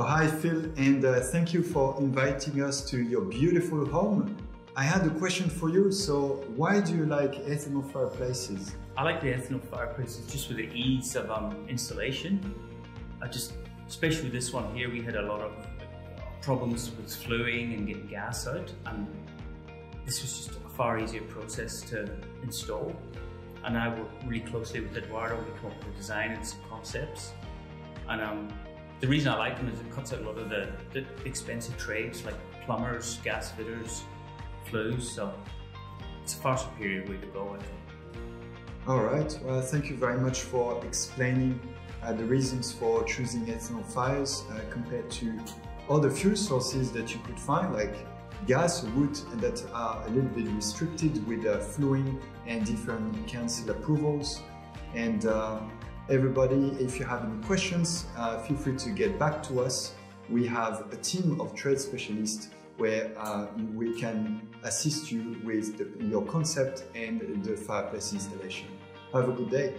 Oh, hi, Phil, and uh, thank you for inviting us to your beautiful home. I had a question for you. So, why do you like ethanol fireplaces? I like the ethanol fireplaces just for the ease of um, installation. I just, especially this one here, we had a lot of problems with fluing and getting gas out, and this was just a far easier process to install. And I work really closely with Eduardo. We come up with the design and some concepts. And um, the reason I like them is it cuts out a lot of the, the expensive trades like plumbers, gas fitters, flues. So it's a far superior way to go, I think. All right. Well, thank you very much for explaining uh, the reasons for choosing ethanol fires uh, compared to other fuel sources that you could find, like gas or wood, that are a little bit restricted with uh, fluing and different council approvals. And uh, everybody, if you have any questions, uh, feel free to get back to us. We have a team of trade specialists where uh, we can assist you with the, your concept and the fireplace installation. Have a good day.